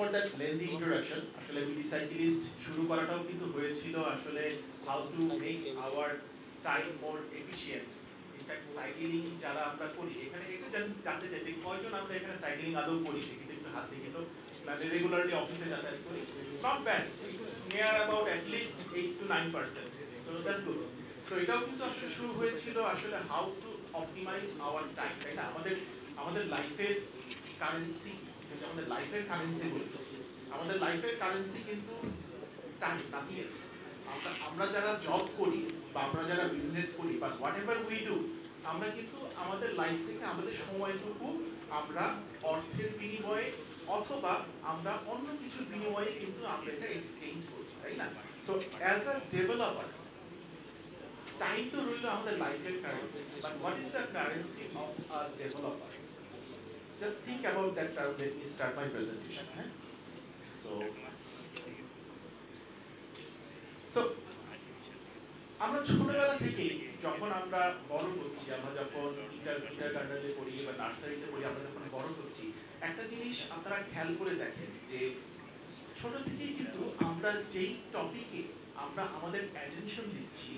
For that lengthy introduction আসলে BD cyclist শুরু করাটাও কিন্তু হয়েছিল আসলে how to make our time more efficient in fact cycling যারা আমরা করি, এখানে জান- জানতে চাই যে কয়জন আমরা এখানে সাইকেলিং আদৌ করি দেখি তো একটু হাত দেখে তো মানে রেগুলারলি অফিসে যাতায়াত করি। Not bad near about at eight to nine percent so that's good so এটাও কিন্তু আসলে শুরু হয়েছিল আসলে how to optimize our time তাই না? আমাদের আমাদের লাইফের কারেন্সি যেটা আমাদের লাইফের কারেন্সি বলছো। আমাদের লাইফের কারেন্সি কিন্তু টাইম নাথিং আমরা আমরা যারা জব করি বা আমরা যারা বিজনেস করি বা হোয়াট এভার উই ডু আমরা কিন্তু আমাদের লাইফ থেকে আমাদের সময়টুকু আমরা অর্থের বিনিময়ে অথবা আমরা অন্য কিছুর বিনিময়ে কিন্তু আমরা এটা এক্সচেঞ্জ করছি, তাই না? So as a developer time তো রইল আমাদের লাইফের currency but what is the currency of a developer just think about that term let me start my presentation huh? so so, আমরা ছোটবেলা থেকে যখন আমরা বড় হচ্ছি, আমরা যখন কিন্ডার কিন্ডারগার্টেনে পড়ি বা নার্সারিতে পড়ি, আমরা যখন বড় হচ্ছি, একটা জিনিস আপনারা খেয়াল করে দেখেন যে ছোট থেকেই কিন্তু আমরা যেই টপিকে আমরা আমাদের অ্যাটেনশন দিচ্ছি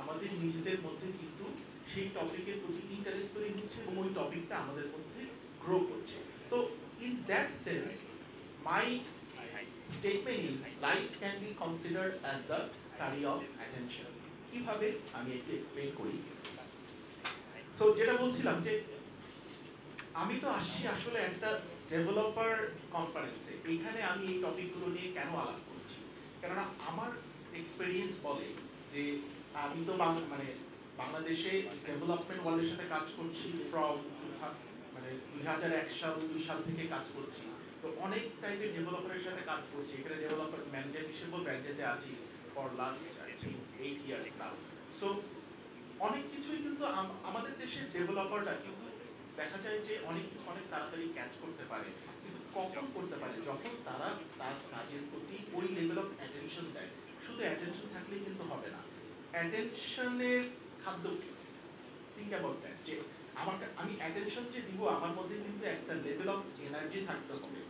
আমাদের নিজেদের মধ্যে কিন্তু সেই টপিকের প্রতি ইন্টারেস্ট তৈরি হচ্ছে এবং ওই টপিকটা আমাদের মধ্যে গ্রো করছে তো in that sense my statement is, life can be considered as the study of attention. কীভাবে? আমি একটু এক্সপ্লেন করি। সো যেটা বলছিলাম যে, আমি তো আসছি আসলে একটা ডেভেলপার কনফারেন্সে এইখানে আমি এই টপিকগুলো নিয়ে কেন আলাপ করছি? কেননা আমার এক্সপেরিয়েন্স বলে যে, আমি তো বাং- মানে বাংলাদেশে ডেভেলপমেন্ট ওয়ার্ল্ডের সাথে কাজ করছি ফ্রম মানে দুই হাজার এক সাল, দুই সাল থেকে কাজ করছি। তো অনেক টাইপের ডেভেলপারের সাথে কাজ করছি। এখানে ডেভেলপার ম্যানেজার হিসেবেও ব্যাংকেতে আছি for last eight years now so অনেক কিছুই কিন্তু আমাদের দেশের ডেভেলপাররা কিন্তু দেখা যায় যে অনেক কিছু অনেক তাড়াতাড়ি ক্যাচ করতে পারে। কিন্তু কখন করতে পারে? যখন তারা তার কাজের প্রতি ওই লেভেল অফ অ্যাটেনশন দেয়। শুধু অ্যাটেনশন থাকলেই কিন্তু হবে না। অ্যাটেনশনের খাদ্য থিঙ্ক অ্যাবাউট দ্যাট যে আমাকে, আমি অ্যাটেনশন যে দিব, আমার মধ্যে কিন্তু একটা লেভেল অফ এনার্জি থাকতে হবে।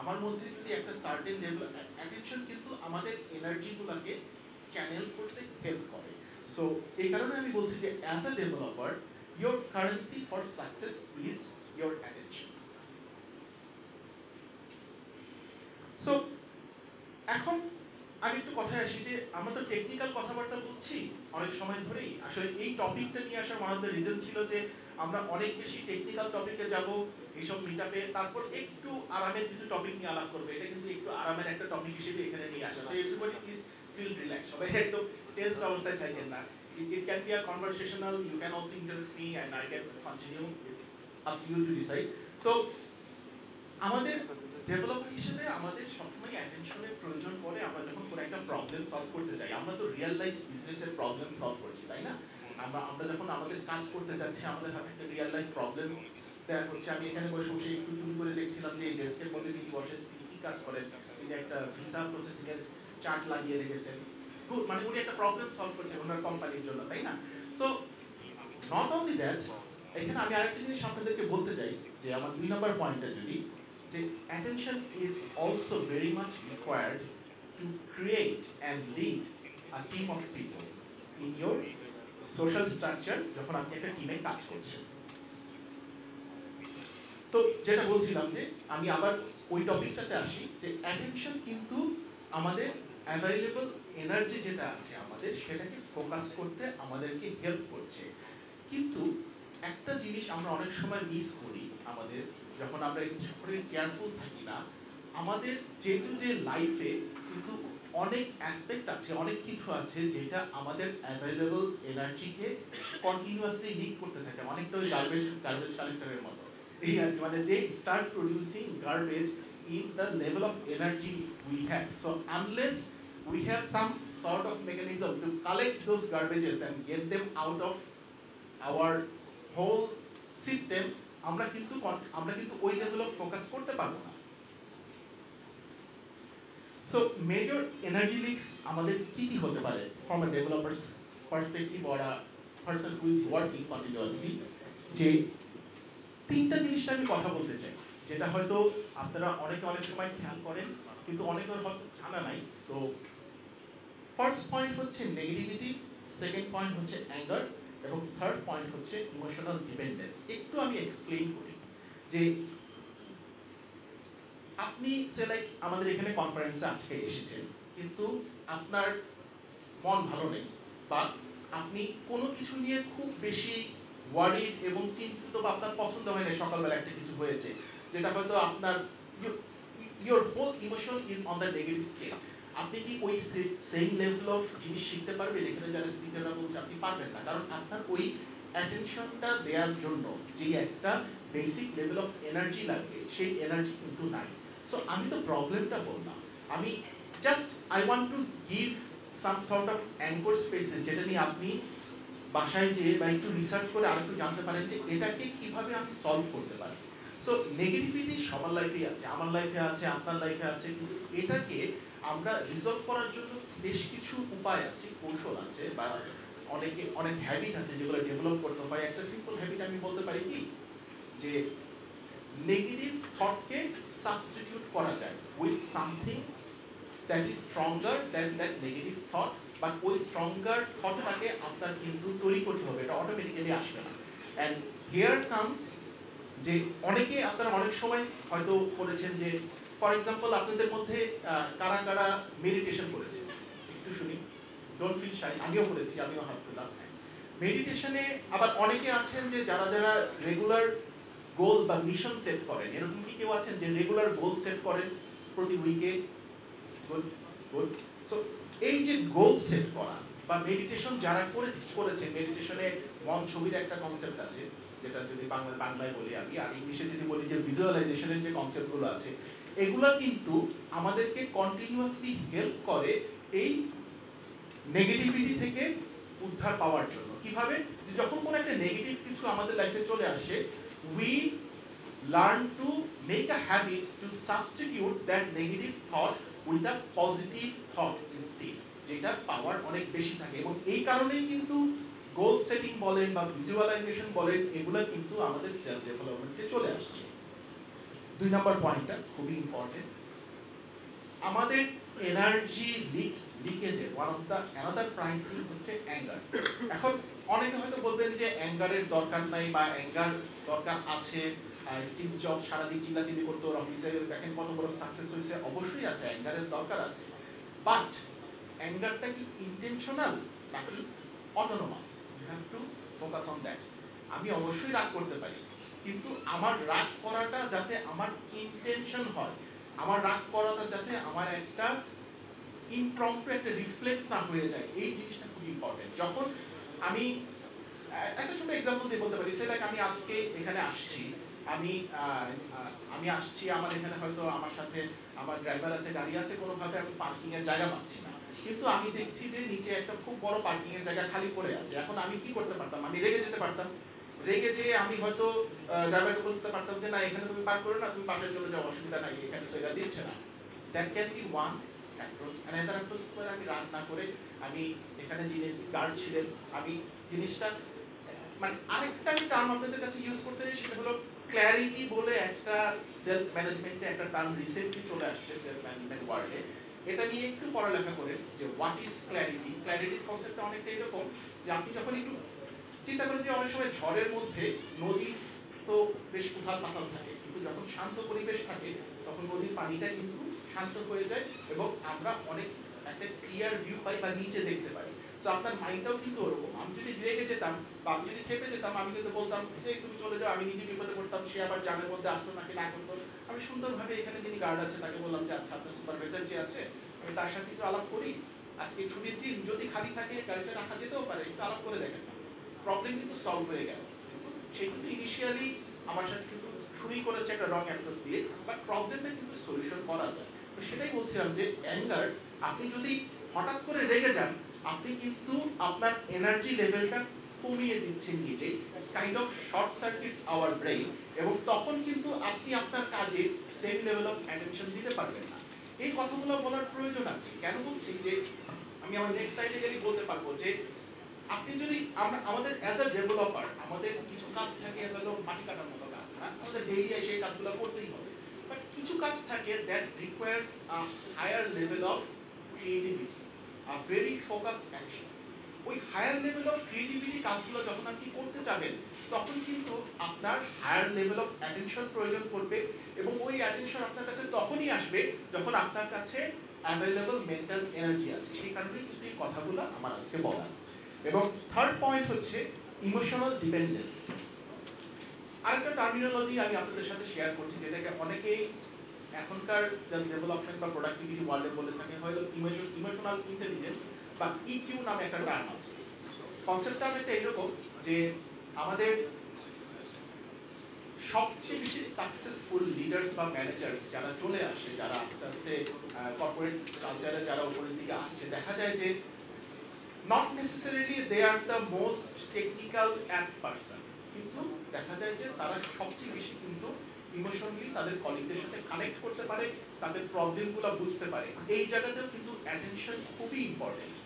আমার মধ্যে যদি একটা সার্টেন লেভেল অ্যাটেনশন কিন্তু আমাদের এনার্জিগুলোকে চ্যানেল করতে হেল্প করে। সো এই কারণে আমি বলছি যে as a developer your currency for success is your attention so এখন আমি একটু কথায় আসি যে আমরা তো টেকনিক্যাল কথাবার্তা বলছি অনেক সময় ধরেই। আসলে এই টপিকটা নিয়ে আসার ওয়ান অফ দ্য রিজন ছিল যে আমরা অনেক বেশি টেকনিক্যাল টপিকে যাব এইসব মিটাপে তারপর একটু আরামের কিছু টপিক নিয়ে আলাপ করবে। এটা কিন্তু একটু আরামের একটা টপিক হিসেবে এখানে নিয়ে আসা এভরিবডি প্লিজ ফিল রিল্যাক্স সবাই একদম টেন্সড অবস্থায় থাকেন না। It, it can be a conversational you can also interrupt me and I can continue. It's up to you to decide তো আমাদের ডেভেলপার হিসেবে আমাদের সবসময় অ্যাটেনশনের প্রয়োজন পড়ে আমরা যখন কোনো একটা প্রবলেম সলভ করতে যাই আমরা তো রিয়েল লাইফ বিজনেসের প্রবলেম সলভ করছি তাই না? আমরা আমরা যখন আমাদের কাজ করতে যাচ্ছি আমাদের হাতে একটা রিয়েল লাইফ প্রবলেম দেখা হচ্ছে আমি এখানে বসে বসে একটু চুরি করে দেখছিলাম যে এই ডেস্কের মধ্যে তিনি বসেন তিনি কি কাজ করেন? তিনি একটা ভিসা প্রসেসিং এর চার্ট লাগিয়ে রেখেছেন। Good, মানে উনি একটা প্রবলেম সলভ করছেন ওনার কোম্পানির জন্য তাই না? সো নট অনলি দ্যাট এখানে আমি আরেকটা জিনিস আপনাদেরকে বলতে চাই যে আমার দুই নম্বর পয়েন্টটা যদি যে attention is also very much required to create and lead a team of people in your social structure যখন আপনি একটা টিমে কাজ করছেন। তো যেটা বলছিলাম যে আমি আবার ওই টপিকটাতে আসি যে অ্যাটেনশন কিন্তু আমাদের অ্যাভেলেবল এনার্জি যেটা আছে আমাদের সেটাকে ফোকাস করতে আমাদেরকে হেল্প করছে। কিন্তু একটা জিনিস আমরা অনেক সময় মিস করি আমাদের যখন আমরা এই সকলে কেয়ারফুল থাকি না আমাদের যেহেতু যে লাইফে কিন্তু অনেক অ্যাসপেক্ট আছে অনেক কিছু আছে যেটা আমাদের অ্যাভেলেবল এনার্জিকে কন্টিনিউয়াসলি লিক করতে থাকে অনেকটা ওই গার্বেজ গার্বেজ কালেক্টরের মতো এই আর কি মানে they start producing garbage in the level of energy we have. So unless we have some sort of mechanism to collect those garbages and get them out of our whole system, আমরা কিন্তু আমরা কিন্তু ওই of focus করতে পারব না। So major energy leaks আমাদের কি কি হতে পারে? From a developer's perspective or a person who is working continuously যে তিনটা জিনিসটা আমি কথা বলতে চাই। যেটা হয়তো আপনারা অনেকে অনেক সময় খেয়াল করেন, কিন্তু অনেকের হয়তো জানা নাই। তো ফার্স্ট পয়েন্ট হচ্ছে নেগেটিভিটি সেকেন্ড পয়েন্ট হচ্ছে অ্যাঙ্গার এবং থার্ড পয়েন্ট হচ্ছে ইমোশনাল ডিপেন্ডেন্স একটু আমি এক্সপ্লেইন করি যে আপনি সে লাইক আমাদের এখানে কনফারেন্সে আজকে এসেছেন, কিন্তু আপনার মন ভালো নেই বা আপনি কোনো কিছু নিয়ে খুব বেশি ওয়ারিড এবং চিন্তিত বা আপনার পছন্দ হয় না, সকালবেলা একটা কিছু হয়েছে, যেটা হয়তো আপনার your whole emotion is on the negative scale আপনি কি ওই সেম লেভেল অফ জিনিস শিখতে পারবেন? এখানে যারা স্পিকাররা বলছে, আপনি পারবেন না। কারণ আপনার ওই অ্যাটেনশনটা দেওয়ার জন্য যে একটা বেসিক লেভেল অফ এনার্জি লাগবে, সেই এনার্জি কিন্তু নাই। সো আমি তো প্রবলেমটা বললাম। আমি just I want to give some sort of anchor spaces যেটা নিয়ে আপনি বাসায় যেয়ে বা একটু রিসার্চ করে আর একটু জানতে পারেন যে এটাকে কীভাবে আমি সলভ করতে পারি। সো নেগেটিভিটি সবার লাইফেই আছে, আমার লাইফে আছে, আপনার লাইফে আছে, কিন্তু এটাকে আমরা রিজলভ করার জন্য বেশ কিছু উপায় আছে, কৌশল আছে বা অনেকে, অনেক হ্যাবিট আছে যেগুলো ডেভেলপ করতে হয়। একটা সিম্পল হ্যাবিট আমি বলতে পারি কি? যে নেগেটিভ থটকে সাবস্টিটিউট করা যায় with something that is stronger than that negative thought but ওই স্ট্রঙ্গার থটটাকে আপনার কিন্তু তৈরি করতে হবে। এটা অটোমেটিক্যালি আসবে না। অ্যান্ড হেয়ার কামস যে অনেকে আপনারা অনেক সময় হয়তো করেছেন যে ফর এক্সাম্পল আপনাদের মধ্যে কারা কারা মেডিটেশন করেছে? একটু শুনি। ডোন্ট ফিল শাই আমিও করেছি, আমিও হাত তুললাম মেডিটেশনে আবার অনেকে আছেন যে, যারা যারা রেগুলার গোল বা মিশন সেট করেন, এরকম কি কেউ আছেন যে রেগুলার গোল সেট করেন প্রতি উইকে এই যে গোল সেট করা বা মেডিটেশন যারা করে করেছে মেডিটেশনে মন ছবির একটা কনসেপ্ট আছে, যেটা যদি বাংলা বাংলায় বলি আমি, আর ইংলিশে যদি বলি যে ভিজুয়ালাইজেশনের যে কনসেপ্টগুলো আছে এগুলা কিন্তু আমাদেরকে কন্টিনিউয়াসলি হেল্প করে এই নেগেটিভিটি থেকে উদ্ধার পাওয়ার জন্য। কীভাবে? যে যখন কোনো একটা নেগেটিভ কিছু আমাদের লাইফে চলে আসে we learn to make a habit to substitute that negative thought with a positive thought instead যেটা পাওয়ার অনেক বেশি থাকে। এবং এই কারণেই কিন্তু গোল সেটিং বলেন বা ভিজুয়ালাইজেশন বলেন, এগুলো কিন্তু আমাদের সেলফ ডেভেলপমেন্টে চলে আসছে। দুই নম্বর পয়েন্টটা খুবই ইম্পর্টেন্ট আমাদের energy leak লিকেজে one of the another prime হচ্ছে অ্যাঙ্গার এখন অনেকে হয়তো বলবেন যে অ্যাঙ্গারের দরকার নাই বা অ্যাঙ্গার দরকার আছে স্টিভ জব সারাদিন চিল্লাচিল্লি করতো অফিসে দেখেন কত বড় সাকসেস হয়েছে, অবশ্যই আছে অ্যাঙ্গারের দরকার আছে। বাট অ্যাঙ্গারটা কি ইন্টেনশনাল নাকি autonomous you have to focus on that আমি অবশ্যই রাগ করতে পারি। কিন্তু আমার রাগ করাটা যাতে আমার ইন্টেনশন হয়, আমার রাগ করাটা যাতে আমার একটা ইনপ্রম্পটু একটা রিফ্লেক্স না হয়ে যায়, এই জিনিসটা খুব ইম্পর্টেন্ট যখন আমি একটা ছোট এক্সাম্পল দিয়ে বলতে পারি সে লাইক আমি আজকে এখানে আসছি, আমি আমি আসছি, আমার এখানে হয়তো আমার সাথে আমার ড্রাইভার আছে, গাড়ি আছে, কোনোভাবে আমি পার্কিং এর জায়গা পাচ্ছি না। কিন্তু আমি দেখছি যে নিচে একটা খুব বড় পার্কিং এর জায়গা খালি পড়ে আছে। এখন আমি কি করতে পারতাম? আমি রেগে যেতে পারতাম? রেগে যেয়ে আমি হয়তো ড্রাইভারকে বলতে পারতাম যে, না, এখানে তুমি পার্ক করো না, তুমি পাশে চলে যাও অসুবিধা নাই, এখানে এরা দিচ্ছে না। That can be one approach another approach করে আমি রাগ না করে আমি এখানে যিনি গার্ড ছিলেন, আমি জিনিসটা মানে আরেকটা আমি টার্ম আপনাদের কাছে ইউজ করতে চাই, সেটা হলো ক্ল্যারিটি বলে একটা সেলফ ম্যানেজমেন্টে একটা টার্ম রিসেন্টলি চলে আসছে সেলফ ম্যানেজমেন্ট ওয়ার্ডে এটা নিয়ে একটু পড়ালেখা করেন যে হোয়াট ইজ ক্ল্যারিটি ক্ল্যারিটির কনসেপ্টটা অনেকটা এরকম যে, আপনি যখন একটু চিন্তা করেন যে অনেক সময় ঝড়ের মধ্যে নদী তো বেশ উথাল পাতাল থাকে, কিন্তু যখন শান্ত পরিবেশ থাকে, তখন নদীর পানিটা কিন্তু শান্ত হয়ে যায় এবং আমরা অনেক একটা ক্লিয়ার ভিউ পাই বা নিচে দেখতে পাই। তো আপনার মাইন্ডটাও কিন্তু ওরকম। আমি যদি রেগে যেতাম বা আমি যদি খেপে যেতাম, আমি কিন্তু বলতাম এই তুমি চলে যাও, আমি নিজে বিপদে পড়তাম, সে আবার জামের মধ্যে আসতো নাকি না করতো আমি সুন্দরভাবে এখানে যিনি গার্ড আছে, তাকে বললাম যে আচ্ছা আপনার সুপারভাইজার যে আছে, আমি তার সাথে একটু আলাপ করি। আজকে ছুটির দিন যদি খালি থাকে গাড়িটা রাখা যেতেও পারে, একটু আলাপ করে দেখেন। প্রবলেম কিন্তু সলভ হয়ে গেল। সে ইনিশিয়ালি আমার সাথে কিন্তু শুরুই করেছে একটা রং অ্যাপ্রোচ দিয়ে বাট প্রবলেমটা কিন্তু সলিউশন করা যায়। তো সেটাই বলছিলাম যে অ্যাঙ্গার আপনি যদি হঠাৎ করে রেগে যান, আপনি কিন্তু আপনার এনার্জি লেভেলটা কমিয়ে দিচ্ছেন নিজে kind of short circuits our brain এবং তখন কিন্তু আপনি আপনার কাজে সেম লেভেল অফ অ্যাটেনশন দিতে পারবেন না। এই কথাগুলো বলার প্রয়োজন আছে। কেন বলছি যে, আমি আমার নেক্সট স্লাইডে গেলে বলতে পারব যে আপনি যদি আমরা, আমাদের অ্যাজ আ ডেভেলপার আমাদের কিছু কাজ থাকে হলো মাটি কাটার মতো কাজ না আমাদের ডেইলি এসে এই কাজগুলো করতেই হবে। বাট কিছু কাজ থাকে that requires a higher level of creativity a very focused actions ওই হায়ার লেভেল অফ ক্রিয়েটিভিটি কাজগুলো যখন আপনি করতে যাবেন, তখন কিন্তু আপনার হায়ার লেভেল অফ অ্যাটেনশন প্রয়োজন পড়বে এবং ওই অ্যাটেনশন আপনার কাছে তখনই আসবে যখন আপনার কাছে অ্যাভেলেবল মেন্টাল এনার্জি আছে। সেই কারণেই কিন্তু এই কথাগুলো আমার আজকে বলা এবং থার্ড পয়েন্ট হচ্ছে ইমোশনাল ডিপেন্ডেন্স আরেকটা টার্মিনোলজি আমি আপনাদের সাথে শেয়ার করছি, যেটাকে অনেকেই এখনকার সেলফ ডেভেলপমেন্ট বা প্রোডাক্টিভিটি ওয়ার্ল্ডে বলে থাকে, হয়তো ইমোশনাল ইন্টেলিজেন্স বা ইকিউ নামে একটা টার্ম আছে। কনসেপ্টটা অনেকটা এরকম যে আমাদের সবচেয়ে বেশি সাকসেসফুল লিডার্স বা ম্যানেজার্স যারা চলে আসে, যারা আস্তে আস্তে কর্পোরেট কালচারে যারা উপরের দিকে আসছে, দেখা যায় যে not necessarily they are the most technical at person কিন্তু দেখা যায় যে তারা সবচেয়ে বেশি কিন্তু ইমোশনালি তাদের কলিগদের সাথে কানেক্ট করতে পারে, তাদের প্রবলেমগুলো বুঝতে পারে। এই জায়গাতেও কিন্তু অ্যাটেনশন খুবই ইম্পর্টেন্ট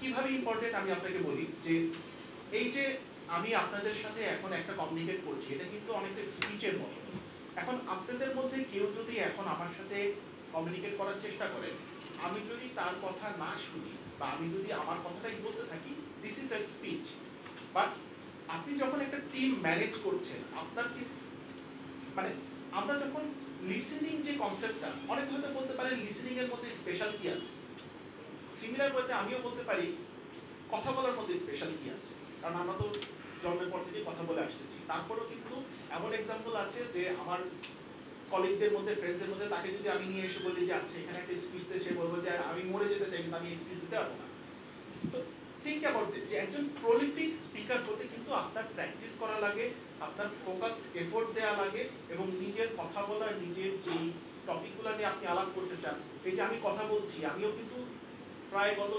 কীভাবে ইম্পর্টেন্ট আমি আপনাকে বলি যে, এই যে আমি আপনাদের সাথে এখন একটা কমিউনিকেট করছি, এটা কিন্তু অনেকটা স্পিচের মতো। এখন আপনাদের মধ্যে কেউ যদি এখন আমার সাথে কমিউনিকেট করার চেষ্টা করেন আমি যদি তার কথা না শুনি বা আমি যদি আমার কথাটাই বলতে থাকি this is a speech but আপনি যখন একটা টিম ম্যানেজ করছেন, আপনার কি মানে আমরা যখন লিসেনিং যে কনসেপ্টটা অনেক হয়তো বলতে পারেন লিসেনিং এর মধ্যে স্পেশাল কি আছে? সিমিলার বলতে আমিও বলতে পারি, কথা বলার মধ্যে স্পেশাল কি আছে? কারণ আমরা তো জন্মের পর থেকে কথা বলে আসতেছি। তারপরেও কিন্তু এমন এক্সাম্পল আছে যে আমার কলিগদের মধ্যে ফ্রেন্ডসদের মধ্যে তাকে যদি আমি নিয়ে এসে বলি যে আচ্ছা এখানে একটা স্পিচ দিতে সে বলব যে, আমি মরে যেতে চাই, কিন্তু আমি স্পিচ দিতে পারব না। তো থিঙ্ক অ্যাবাউট যে, একজন প্রলিফিক স্পিকার হতে কিন্তু আপনার প্র্যাকটিস করা লাগে, আপনার ফোকাস এফোর্ট দেওয়া লাগে এবং নিজের কথা বলার, নিজের যেই টপিকগুলো নিয়ে আপনি আলাপ করতে চান, এই যে আমি কথা বলছি, আমিও কিন্তু প্রায় গত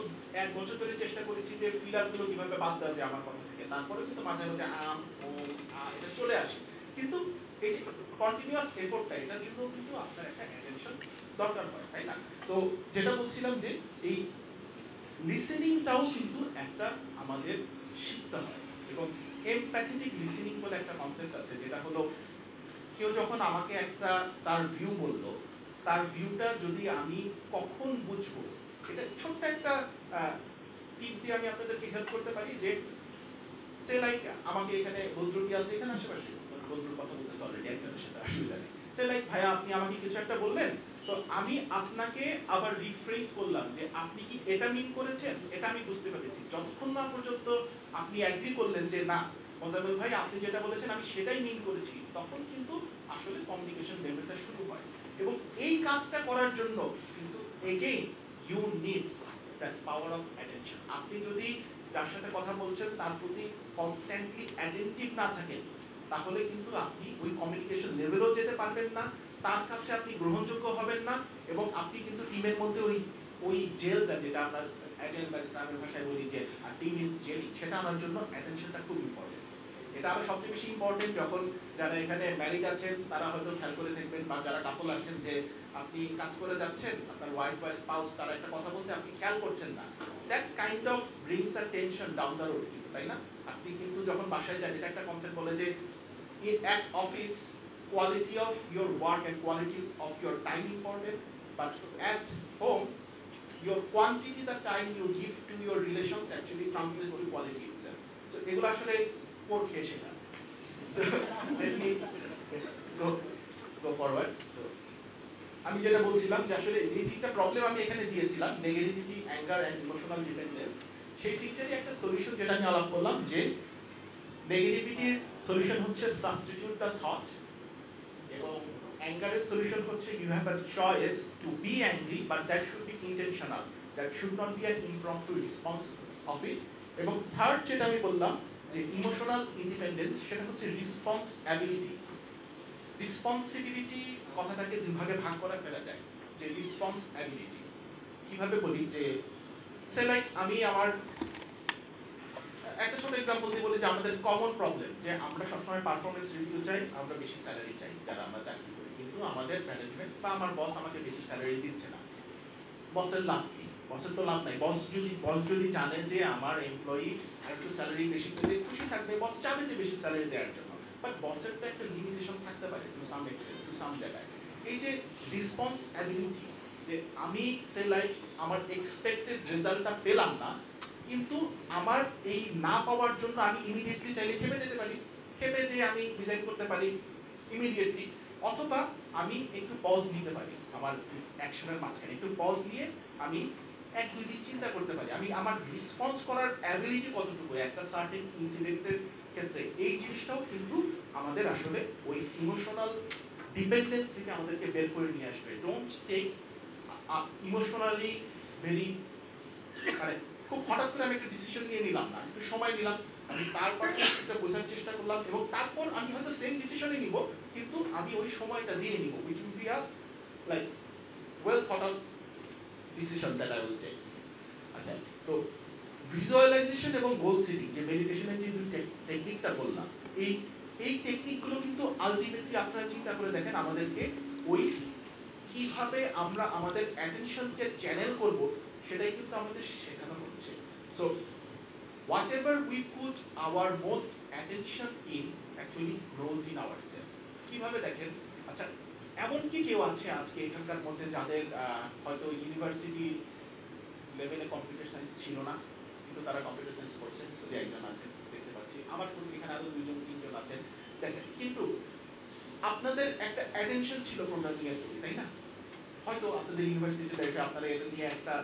এক বছর ধরে চেষ্টা করেছি যে ফিলারগুলো কীভাবে বাদ দেওয়া যায় আমার কথা থেকে। তারপরে কিন্তু মাঝে মাঝে আম, ও এটা চলে আসে। কিন্তু এই যে কন্টিনিউয়াস এফোর্টটা এটার জন্য কিন্তু আপনার একটা অ্যাটেনশন দরকার হয়, তাই না? তো যেটা বলছিলাম যে এই লিসেনিংটাও কিন্তু একটা আমাদের শিখতে হয় এবং এমপ্যাথেটিক লিসেনিং বলে একটা কনসেপ্ট আছে, যেটা হলো কেউ যখন আমাকে একটা তার ভিউ বলল, তার ভিউটা যদি আমি কখন বুঝব, এটা ছোট্ট একটা টিপ দিয়ে আমি আপনাদেরকে হেল্প করতে পারি যে সে লাইক আমাকে এখানে বদরুটি আছে, এখানে আশেপাশে। বদরুর কথা বলতেছে অলরেডি একজনের সাথে অসুবিধা নেই সে লাইক ভাইয়া, আপনি আমাকে কিছু একটা বললেন? তো আমি আপনাকে আবার রিফ্রেজ করলাম যে আপনি কি এটা মিন করেছেন? এটা আমি বুঝতে পেরেছি। যতক্ষণ না পর্যন্ত আপনি অ্যাগ্রি করলেন যে না মোজাম্মেল ভাই, আপনি যেটা বলেছেন, আমি সেটাই মিন করেছি, তখন কিন্তু আসলে কমিউনিকেশন লেভেলটা শুরু হয়। এবং এই কাজটা করার জন্য কিন্তু again you need that power of attention আপনি যদি যার সাথে কথা বলছেন, তার প্রতি কনস্ট্যান্টলি অ্যাটেন্টিভ না থাকেন তাহলে কিন্তু আপনি ওই কমিউনিকেশন লেভেলও যেতে পারবেন না, তার কাছে আপনি গ্রহণযোগ্য হবেন না এবং আপনি কিন্তু টিমের মধ্যে ওই ওই জেলটা যেটা আমরা অ্যাজেল বা ইসলামের ভাষায় বলি যে, আর টিম ইজ জেল সেটা আমার জন্য অ্যাটেনশনটা খুব ইম্পর্টেন্ট এটা আরও সবচেয়ে বেশি ইম্পর্টেন্ট যখন যারা এখানে ম্যারিড আছেন, তারা হয়তো খেয়াল করে দেখবেন বা যারা কাপল আছেন যে, আপনি কাজ করে যাচ্ছেন, আপনার ওয়াইফ বা স্পাউস তারা একটা কথা বলছে, আপনি খেয়াল করছেন না। That kind of brings a tension down the road কিন্তু, তাই না? আপনি কিন্তু যখন বাসায় যান, এটা একটা কনসেপ্ট বলে যে in at office quality of your work and quality of your time important but at home your quantity the time you give to your relations actually translates to quality itself so এগুলো আসলে core so let me go go forward so আমি যেটা বলছিলাম যে আসলে এই তিনটা problem আমি এখানে দিয়েছিলাম negativity anger and emotional dependence সেই তিনটারই একটা সলিউশন যেটা আমি আলাপ করলাম যে নেগেটিভিটির সলিউশন হচ্ছে সাবস্টিটিউট দ্য থট এবং অ্যাঙ্গারের সলিউশন হচ্ছে you have a choice to be angry but that should be intentional that should not be an impromptu response of it এবং থার্ড যেটা আমি বললাম, যে ইমোশনাল ইন্ডিপেন্ডেন্স সেটা হচ্ছে রিসপন্স অ্যাবিলিটি রিসপন্সিবিলিটি কথাটাকে দুভাগে ভাগ করা ফেলা যায়, যে রিসপন্স অ্যাবিলিটি কীভাবে বলি? যে সে লাইক আমি আমার একটা ছোট এক্সাম্পল দিয়ে বলি যে আমাদের কমন প্রবলেম যে আমরা সবসময় পারফরমেন্স রিভিউ চাই, আমরা বেশি স্যালারি চাই, যারা আমরা চাকরি করি। কিন্তু আমাদের ম্যানেজমেন্ট বা আমার বস আমাকে বেশি স্যালারি দিচ্ছে না। বসের লাভ কি? বসের তো লাভ নাই। বস যদি বস যদি জানে যে আমার এমপ্লয়ি আর একটু স্যালারি বেশি পেলে খুশি থাকবে বস চাবে যে বেশি স্যালারি দেওয়ার জন্য। বাট বসের তো একটা লিমিটেশন থাকতে পারে to some extent to some জায়গায়। এই যে রেসপন্স অ্যাবিলিটি যে আমি সে লাইক আমার এক্সপেক্টেড রেজাল্টটা পেলাম না কিন্তু আমার এই না পাওয়ার জন্য আমি ইমিডিয়েটলি চাইলে খেপে যেতে পারি। খেপে যে আমি ডিজাইন করতে পারি ইমিডিয়েটলি অথবা আমি একটু পজ নিতে পারি আমার অ্যাকশনের মাঝখানে। একটু পজ নিয়ে আমি এক, দুই দিন চিন্তা করতে পারি। আমি আমার রেসপন্স করার অ্যাবিলিটি কতটুকু? একটা সার্টেন ইনসিডেন্টের ক্ষেত্রে। এই জিনিসটাও কিন্তু আমাদের আসলে ওই ইমোশনাল ডিপেন্ডেন্স থেকে আমাদেরকে বের করে নিয়ে আসবে। ডোন্ট টেক ইমোশনালি ভেরি মানে খুব হঠাৎ করে আমি একটা ডিসিশন নিয়ে নিলাম না, একটু সময় নিলাম, আমি তার পার্সপেক্টিভটা বোঝার চেষ্টা করলাম এবং তারপর আমি হয়তো সেম ডিসিশনই নিব, কিন্তু আমি ওই সময়টা দিয়ে নিব which will be a like well thought out decision that I will take আচ্ছা তো ভিজুয়ালাইজেশন এবং গোল সেটিং যে মেডিটেশনের যে টেকনিকটা বললাম, এই এই টেকনিকগুলো কিন্তু আলটিমেটলি আপনারা চিন্তা করে দেখেন আমাদেরকে ওই কীভাবে আমরা আমাদের অ্যাটেনশনকে চ্যানেল করব সেটাই কিন্তু আমাদের শেখানো হচ্ছে। So whatever we put our most attention in, actually grows in ourselves কীভাবে দেখেন? আচ্ছা এমন কেউ আছে আজকে এখানকার মধ্যে যাদের হয়তো ইউনিভার্সিটি লেভেলে কম্পিউটার সায়েন্স ছিল না, কিন্তু তারা কম্পিউটার সায়েন্স করছে। যে একজন আছে, দেখতে পাচ্ছি। আমার কোনো এখানে আরও দুইজন, তিনজন আছেন। দেখেন, কিন্তু আপনাদের একটা অ্যাটেনশন ছিল প্রোগ্রামিং এর তাই না? হয়তো আপনাদের ইউনিভার্সিটি লাইফে আপনারা এটা নিয়ে একটা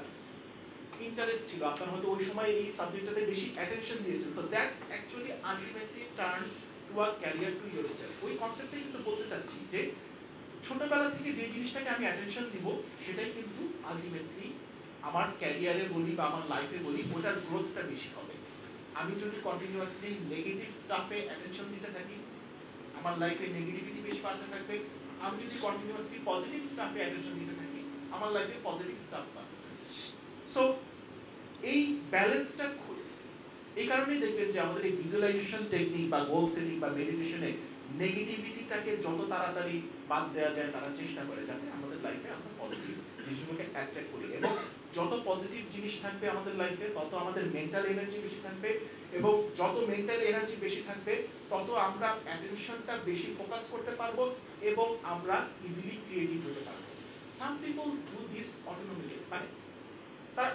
ইন্টারেস্ট ছিল, আপনার হয়তো ওই সময় এই সাবজেক্টটাতে বেশি অ্যাটেনশন দিয়েছেন। So that actually ultimately turn to a career to your self ওই কনসেপ্টটাই কিন্তু বলতে চাচ্ছি যে, ছোটবেলা থেকে যে জিনিসটাকে আমি অ্যাটেনশন দিব, সেটাই কিন্তু আলটিমেটলি আমার ক্যারিয়ারে বলি বা আমার লাইফে বলি, ওটার গ্রোথটা বেশি হবে। আমি যদি কন্টিনিউয়াসলি নেগেটিভ স্টাফে অ্যাটেনশন দিতে থাকি, আমার লাইফে নেগেটিভিটি বেশি বাড়তে থাকবে। আমি যদি কন্টিনিউয়াসলি পজিটিভ স্টাফে অ্যাটেনশন দিতে থাকি, আমার লাইফে পজিটিভ স্টাফ সো এই ব্যালেন্সটা এই কারণেই দেখবেন যে আমাদের এই ভিজুয়ালাইজেশন টেকনিক বা গোল সেটিং বা মেডিটেশনে নেগেটিভিটিটাকে যত তাড়াতাড়ি বাদ দেওয়া যায়, তারা চেষ্টা করে যাতে আমাদের লাইফে আমরা পজিটিভ জিনিসগুলোকে অ্যাট্রাক্ট করি। এবং যত পজিটিভ জিনিস থাকবে আমাদের লাইফে তত আমাদের মেন্টাল এনার্জি বেশি থাকবে এবং যত মেন্টাল এনার্জি বেশি থাকবে, তত আমরা অ্যাটেনশনটা বেশি ফোকাস করতে পারব এবং আমরা ইজিলি ক্রিয়েটিভ হতে পারব। Some people do this autonomously মানে তারা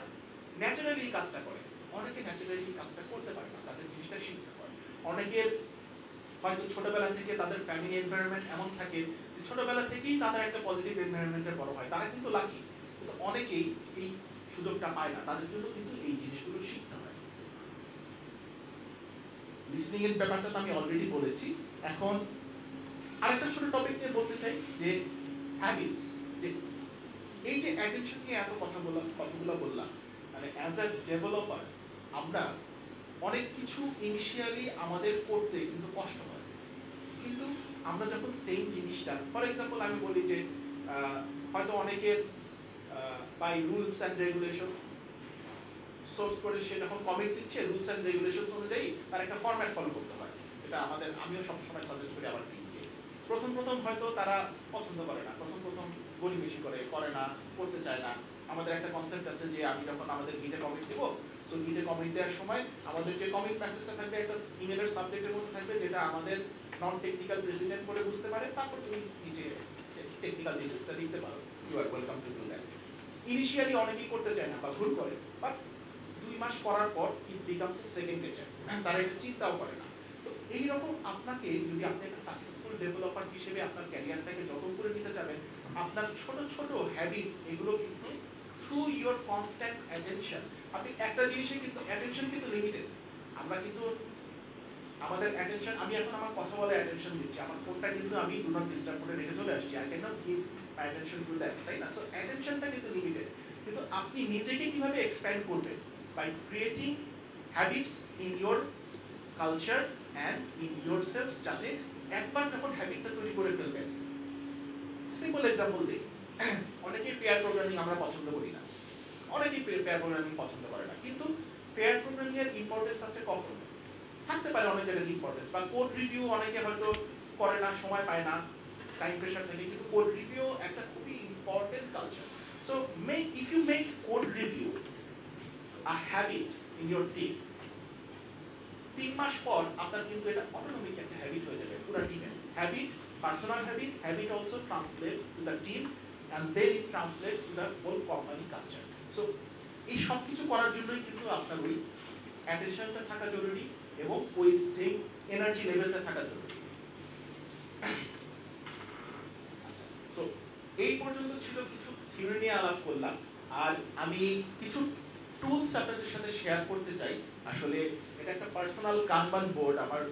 ন্যাচারালি কাজটা করে। অনেকে ন্যাচারালি কাজটা করতে পারে না, তাদের জিনিসটা শিখতে হয়। অনেকের হয়তো ছোটবেলা থেকে তাদের ফ্যামিলি এনভায়রনমেন্ট এমন থাকে যে ছোটবেলা থেকেই তাদের একটা পজিটিভ এনভায়রনমেন্টে বড় হয়। তারা কিন্তু লাকি কিন্তু অনেকেই এই সুযোগটা পায় না। তাদের জন্য কিন্তু এই জিনিসগুলো শিখতে হয়। লিসনিং এর ব্যাপারটা তো আমি অলরেডি বলেছি। এখন আরেকটা ছোট টপিক নিয়ে বলতে চাই, যে হ্যাবিটস যে এই যে অ্যাটেনশন নিয়ে এত কথা বললাম কথাগুলো বললাম মানে অ্যাজ আ ডেভেলপার আমরা অনেক কিছু ইনিশিয়ালি আমাদের করতে কিন্তু কষ্ট হয়। কিন্তু আমরা যখন সেম জিনিসটা ফর এক্সাম্পল আমি বলি যে হয়তো অনেকের by rules and regulation source করে সে যখন কমেন্ট দিচ্ছে রুলস অ্যান্ড রেগুলেশন অনুযায়ী তার একটা ফরম্যাট ফলো করতে হয়। এটা আমাদের আমিও সবসময় সাজেস্ট করি আমার টিমকে প্রথম প্রথম হয়তো তারা পছন্দ করে না। প্রথম প্রথম গড়িমেশি করে করে না, করতে চায় না। আমাদের একটা কনসেপ্ট আছে যে আমি যখন আমাদের গিটে কমেন্ট দেবো, তো গিটে কমেন্ট দেওয়ার সময় আমাদের যে কমেন্ট মেসেজটা থাকবে একটা ইমেলের সাবজেক্টের মধ্যে থাকবে যেটা আমাদের নন টেকনিক্যাল প্রেসিডেন্ট করে বুঝতে পারে, তারপর তুমি নিচে টেকনিক্যাল ডিটেলসটা লিখতে পারো। You are welcome to do that initially অনেকেই করতে চায় না বা ভুল করে বাট দুই মাস করার পর ইট বিকামস সেকেন্ড নেচার তারা এটা চিন্তাও করে না। তো এইরকম আপনাকে যদি আপনি একটা সাকসেসফুল ডেভেলপার হিসেবে আপনার ক্যারিয়ারটাকে যতন করে নিতে যাবেন আপনার ছোট ছোট হ্যাবিট এগুলো কিন্তু থ্রু ইয়োর কনস্ট্যান্ট অ্যাটেনশন আপনি একটা জিনিসে কিন্তু অ্যাটেনশন কিন্তু লিমিটেড আমরা কিন্তু আমাদের অ্যাটেনশন আমি এখন আমার কথা বলে অ্যাটেনশন দিচ্ছি। আমার ফোনটা কিন্তু আমি ডু নট ডিস্টার্ব করে রেখে চলে আসছি। I can not give attention to that তাই না? সো অ্যাটেনশনটা কিন্তু লিমিটেড কিন্তু আপনি নিজেকে কীভাবে এক্সপ্যান্ড করবেন? By creating habits in your culture and in your self যাতে একবার যখন হ্যাবিটটা তৈরি করে ফেলবেন। সিম্পল এক্সাম্পল দিই। অনেকেই পেয়ার প্রোগ্রামিং আমরা পছন্দ করি না। অনেকেই পেয়ার প্রোগ্রামিং পছন্দ করে না। কিন্তু পেয়ার প্রোগ্রামিং এর ইম্পর্টেন্স আছে কখন? থাকতে পারে অনেক জায়গায় ইম্পর্টেন্স বা কোড রিভিউ অনেকে হয়তো করে না, সময় পায় না টাইম প্রেশার থাকে, কিন্তু কোড রিভিউ একটা খুবই important culture so make if you make code review habit in your team তিন মাস পর আপনার কিন্তু এটা অটোমেটিক একটা হ্যাবিট হয়ে যাবে, পুরো টিমে habit personal habit habit also translates to the team and then it translates to the whole company culture so এই সব কিছু করার জন্যই কিন্তু আপনার ওই অ্যাটেনশনটা থাকা জরুরি এবং ওই সেম এনার্জি লেভেলটা থাকা জরুরি। সো এই পর্যন্ত ছিল কিছু থিওরি নিয়ে আলাপ করলাম। আর আমি কিছু টুলস আপনাদের সাথে শেয়ার করতে চাই। আসলে এটা একটা পার্সোনাল কানবান বোর্ড আমার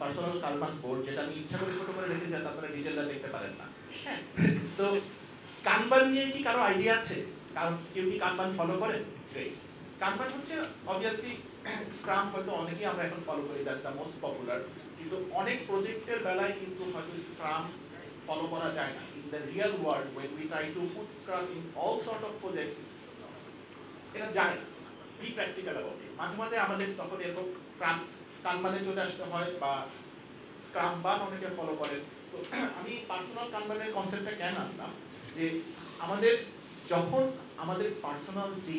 পার্সোনাল কানবান বোর্ড যেটা আমি ইচ্ছা করে ছোট করে রেখে যাতে আপনারা ডিটেলটা দেখতে পারেন না। হ্যাঁ, তো কানবান নিয়ে কি কারও আইডিয়া আছে? কারণ কেউ কি কানবান ফলো করে. কানবান হচ্ছে অবভিয়াসলি স্ক্রাম হয়তো অনেকেই আমরা এখন ফলো করি দ্যাটস দ্য মোস্ট পপুলার কিন্তু অনেক প্রজেক্টের বেলায় কিন্তু হয়তো স্ক্রাম ফলো করা যায় না। In the real world when we try to put scrum in all sort of projects এটা যায় না। প্র্যাকটিক্যাল অ্যাবাউট ইট মাঝে মাঝে আমাদের তখন এরকম স্ক্রাম কানবানে চলে আসতে হয় বা স্ক্রাম অনেকে ফলো করেন। তো আমি পার্সোনাল কানবানের কনসেপ্টটা কেন আনলাম? যে আমাদের যখন আমাদের পার্সোনাল যে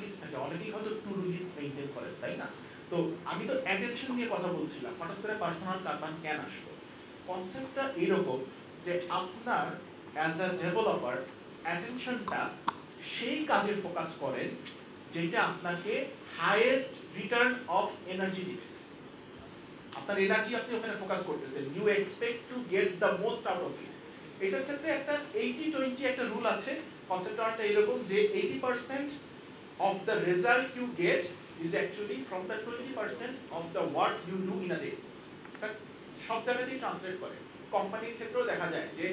লিস্ট থাকে, অনেকেই হয়তো লিস্ট মেনটেন করেন তাই না? তো আমি তো অ্যাটেনশন নিয়ে কথা বলছিলাম, হঠাৎ করে পার্সোনাল কানবান কেন আসলো? কনসেপ্টটা এইরকম যে আপনার অ্যাজ আ ডেভেলপার অ্যাটেনশনটা সেই কাজে ফোকাস করেন যেটা আপনাকে হাইয়েস্ট রিটার্ন অফ এনার্জি দিবে। আপনার এনার্জি আপনি ওখানে ফোকাস করতেছেন। You expect to get the most out of it এটার ক্ষেত্রে একটা এইটি টোয়েন্টি একটা রুল আছে। কনসেপ্টটা এরকম যে eighty percent of the result you get is actually from the twenty percent of the work you do in a day সব জায়গাতেই ট্রান্সলেট করে। কোম্পানির ক্ষেত্রেও দেখা যায় যে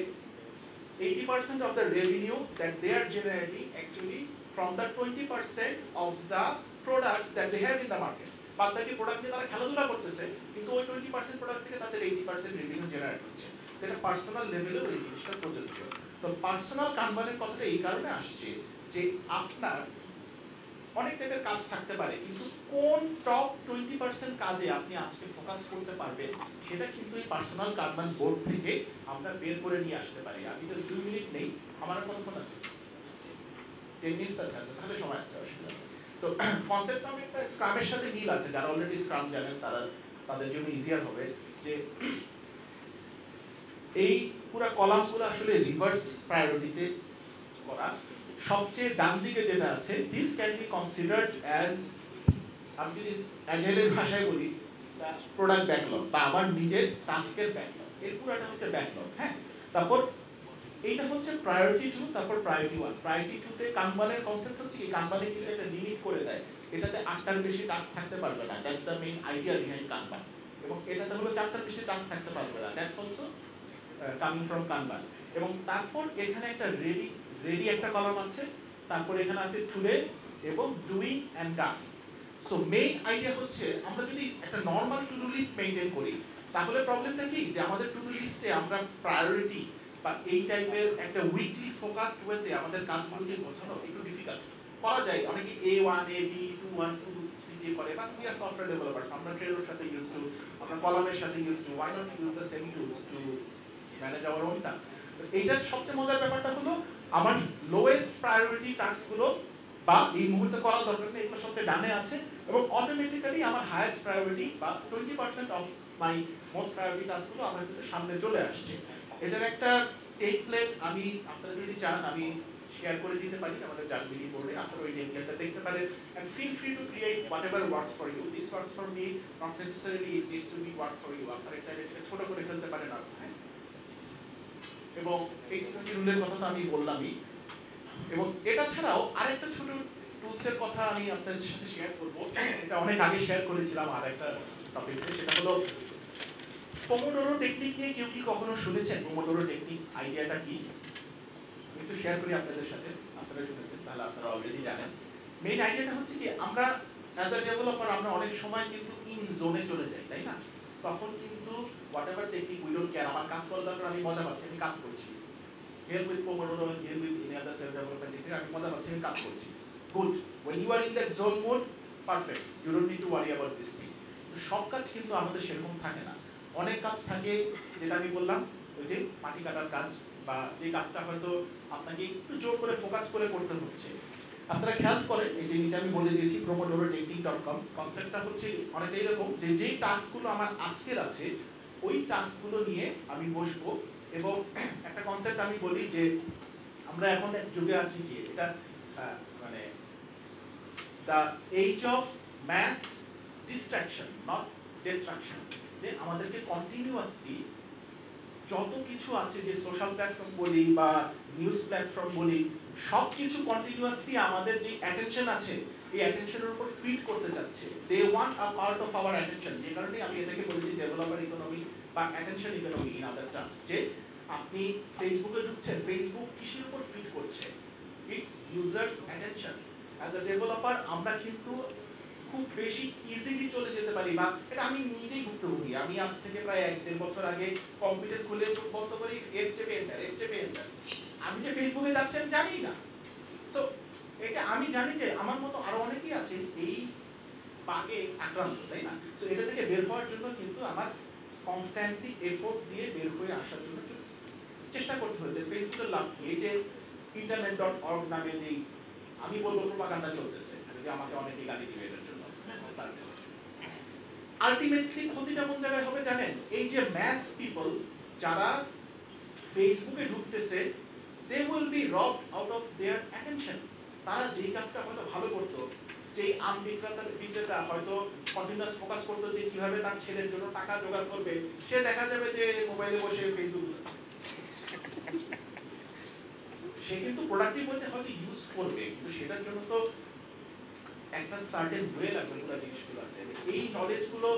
80% of the revenue that they are generating actually from the 20% of the products that they have in the market. বাদ বাকি প্রোডাক্ট নিয়ে তারা খেলাধুলা করতেছে, কিন্তু ওই টোয়েন্টি পার্সেন্ট প্রোডাক্ট থেকে তাদের এইটি পার্সেন্ট রেভিনিউ জেনারেট হচ্ছে। যেটা পার্সোনাল লেভেলেও এই জিনিসটা প্রযোজ্য। তো পার্সোনাল কানবানের কথাটা এই কারণে আসছে যে আপনার অনেক টাইপের কাজ থাকতে পারে, কিন্তু কোন টপ টোয়েন্টি পার্সেন্ট কাজে আপনি আজকে ফোকাস করতে পারবেন, সেটা কিন্তু এই পার্সোনাল কার্বান বোর্ড থেকে আমরা বের করে নিয়ে আসতে পারি। আমি তো দুই মিনিট নেই, আমার কতক্ষণ আছে? টেন মিনিটস আছে তাহলে সময় আছে, অসুবিধা। তো কনসেপ্ট অনেকটা স্ক্রামের সাথে মিল আছে, যারা অলরেডি স্ক্রাম জানেন, তারা তাদের জন্য ইজিয়ার হবে যে এই পুরো কলামগুলো আসলে রিভার্স প্রায়োরিটিতে করা সবচেয়ে ডান দিকে যেটা আছে this can be considered as আমি যদি অ্যাজাইলের ভাষায় বলি প্রোডাক্ট ব্যাকলগ বা আমার নিজের টাস্কের ব্যাকলগ এর পুরাটা হচ্ছে ব্যাকলগ হ্যাঁ তারপর এইটা হচ্ছে প্রায়োরিটি টু তারপর প্রায়োরিটি ওয়ান প্রায়োরিটি টুতে কানবানের কনসেপ্ট হচ্ছে কি? কানবানে কিন্তু একটা লিমিট করে দেয়। এটাতে আটটার বেশি টাস্ক থাকতে পারবে না। That's the main idea behind kanban এবং এটাতে হলো চারটার বেশি টাস্ক থাকতে পারবে না। That's also coming from kanban এবং তারপর এখানে একটা রেডি রেডি একটা কলাম আছে। তারপর এখানে আছে টুডে এবং doing and done so main idea হচ্ছে, আমরা যদি একটা normal to do list maintain করি, তাহলে প্রবলেমটা কি? যে আমাদের টু ডু লিস্টে আমরা প্রায়োরিটি বা এই টাইপের একটা উইকলি ফোকাসড ওয়েতে আমাদের কাজগুলোকে বোঝানো একটু ডিফিকাল্ট করা যায়, অনেকে A one A B two one two দিয়ে করে বা উই আর সফটওয়্যার ডেভেলপার্স আমরা ট্রেডের সাথে ইউজ টু আমরা কলামের সাথে use to why not use the same tools to manage our own task এইটার সবচেয়ে মজার ব্যাপারটা হলো, আমার লোয়েস্ট প্রায়োরিটি টাস্কগুলো বা এই মুহূর্তে করা দরকার নেই, এগুলো সবচেয়ে ডানে আছে এবং অটোমেটিক্যালি আমার হায়েস্ট প্রায়োরিটি বা twenty percent of my most priority টাস্কগুলো আমার কিন্তু সামনে চলে আসছে। এটার একটা টেমপ্লেট আমি, আপনারা যদি চান, আমি শেয়ার করে দিতে পারি, আমাদের জানবিলি বোর্ডে, আপনারা ওই টেমপ্লেটটা দেখতে পারেন। And feel free to create whatever works for you. This works for me, not necessarily it needs to be work for you. আপনারা চাইলে এটাকে ছোট করে ফেলতে পারেন আর হ্যাঁ এবং এই টোয়েন্টি রুলের কথা তো আমি বললামই। এবং এটা ছাড়াও আরেকটা ছোট টুলসের কথা আমি আপনাদের সাথে শেয়ার করব। এটা অনেক আগে শেয়ার করেছিলাম আর একটা টপিকসে সেটা হলো পোমোডোরো টেকনিক নিয়ে কেউ কি কখনো শুনেছেন? পোমোডোরো টেকনিক আইডিয়াটা কি? একটু শেয়ার করি আপনাদের সাথে। আপনারা শুনেছেন, তাহলে আপনারা অলরেডি জানেন। মেইন আইডিয়াটা হচ্ছে কি, আমরা অ্যাজ আ ডেভেলপার আমরা অনেক সময় কিন্তু ইন জোনে চলে যাই, তাই না? তখন কিন্তু whatever technique we don't care আমার কাজ করার দরকার, আমি মজা পাচ্ছি, আমি কাজ করছি। Here with and here with any other self development technique, আমি মজা পাচ্ছি, আমি কাজ করছি। Good when you are in that zone mode, perfect you don't need to worry about this thing সব কাজ কিন্তু আমাদের সেরকম থাকে না। অনেক কাজ থাকে, যেটা আমি বললাম, ওই যে মাটি কাটার কাজ বা যে কাজটা হয়তো আপনাকে একটু জোর করে ফোকাস করে করতে হচ্ছে। আপনারা খেয়াল করেন, এই যে নিচে আমি বলে দিয়েছি প্রোমোডোরো টেকনিক ডট কম কনসেপ্টটা হচ্ছে অনেকটা এরকম যে যেই টাস্কগুলো আমার আজকের আছে, ওই টাস্কগুলো নিয়ে আমি বসবো। এবং একটা কনসেপ্ট আমি বলি যে আমরা এখন এক যুগে আছি কি, এটা মানে the age of mass destruction not destruction যে আমাদেরকে কন্টিনিউয়াসলি যত কিছু আছে যে সোশ্যাল প্ল্যাটফর্ম বলি বা নিউজ প্ল্যাটফর্ম বলি সব কিছু কন্টিনিউয়াসলি আমাদের যে অ্যাটেনশন আছে, এই অ্যাটেনশনের উপর ফিড করতে যাচ্ছে they want a part of our attention যে কারণে আমি এটাকে বলেছি ডেভেলপার ইকোনমি বা attention economy in other terms যে আপনি ফেসবুকে ঢুকছেন ফেসবুক কিসের উপর ফিড করছে? It's users attention as a developer আমরা কিন্তু খুব বেশি ইজিলি চলে যেতে পারি বা এটা আমি নিজেই ভুক্তভোগী। আমি আজ থেকে প্রায় এক দেড় বছর আগে কম্পিউটার খুলে চোখ বন্ধ করি এফ চেপে এন্টার এফ চেপে এন্টার আমি যে ফেসবুকে যাচ্ছি আমি জানি না। সো এটা আমি জানি যে আমার মতো আরও অনেকেই আছে এই পাকে আক্রান্ত, তাই না? সো এটা থেকে বের হওয়ার জন্য কিন্তু আমার কনস্ট্যান্টলি এফোর্ট দিয়ে বের হয়ে আসার জন্য চেষ্টা করতে হয়েছে ফেসবুকের লাভ কি? এই যে ইন্টারনেট ডট অর্গ নামে যেই, আমি বলব প্রোপাগান্ডা চলতেছে। যদি আমাকে অনেকেই গালি দিবে, এটার জন্য। আলটিমেটলি ক্ষতিটা কোন জায়গায় হবে জানেন? এই যে ম্যাস পিপল যারা ফেসবুকে ঢুকতেছে they will be rob out of their attention তারা যেই কাজটা হয়তো ভালো করতো, যেই আম বিক্রেতা বিক্রেতা হয়তো কন্টিনিউয়াস ফোকাস করতো যে কীভাবে তার ছেলের জন্য টাকা জোগাড় করবে, সে দেখা যাবে যে মোবাইলে বসে ফেসবুক সে কিন্তু প্রোডাক্টিভ বলতে হয়তো ইউজ করবে, কিন্তু সেটার জন্য তো একটা সার্টেন ওয়ে লাগবে পুরো জিনিসগুলো। এই নলেজগুলো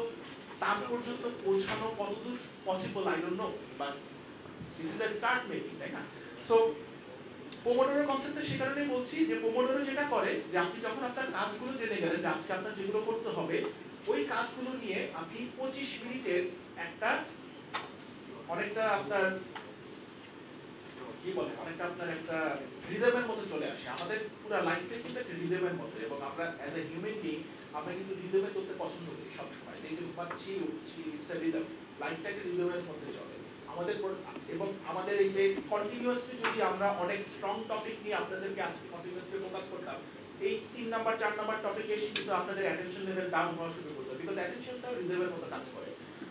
তার পর্যন্ত পৌঁছানো কতদূর possible I don't know but this is the start making তাই না? সো পোমোডোরো কনসেপ্টে সে কারণেই বলছি যে পোমোডোরো যেটা করে, যে আপনি যখন আপনার কাজগুলো জেনে গেলেন, যে আজকে আপনার যেগুলো করতে হবে, ওই কাজগুলো নিয়ে আপনি পঁচিশ মিনিটের একটা অনেকটা আপনার কি বলে, অনেকটা আপনার একটা রিদমের মতো চলে আসে। আমাদের পুরো লাইফটা কিন্তু একটা রিদমের মতো, এবং আমরা অ্যাজ এ হিউম্যান বিং আমরা কিন্তু রিদমে চলতে পছন্দ করি সবসময়। এই যে উঠছি ইটস এ রিদম লাইফটাকে রিদমের মধ্যে চলে। আমাদের এবং আমাদের এই যে কন্টিনিউয়াসলি যদি আমরা অনেক স্ট্রং টপিক নিয়ে আপনাদেরকে আজকে কন্টিনিউয়াসলি ফোকাস করতাম, এই তিন নাম্বার চার নাম্বার টপিকে এসে কিন্তু আপনাদের অ্যাটেনশন লেভেল ডাউন হওয়া শুরু করতো বিকজ অ্যাটেনশনটা রিদমের মতো কাজ করে।